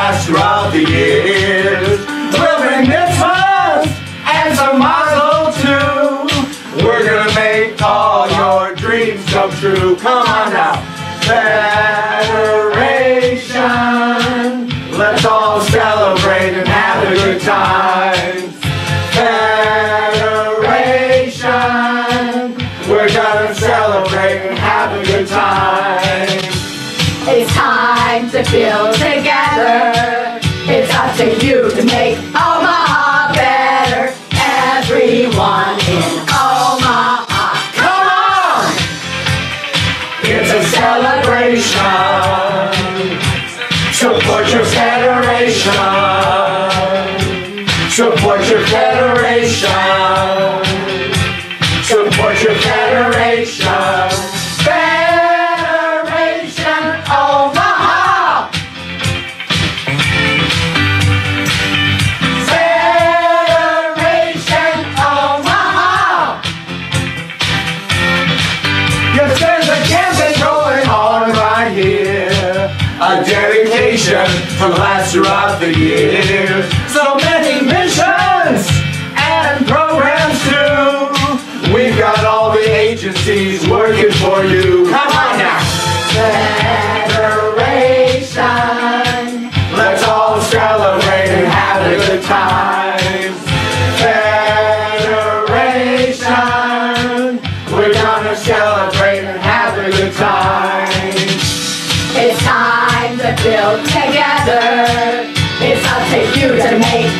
us throughout the years. We'll bring this fuss and some mazel too. We're gonna make all your dreams come true. Come on now. Federation, let's all celebrate and have a good time. Federation, we're gonna celebrate and have a good time. It's time to build together. It's up to you to make Omaha better. Everyone in Omaha, Come on! It's a celebration. Support your federation. Support your federation. Support your federation. There's a campaign going on right here. A dedication to last throughout the year. So many missions build together. It's up to you to make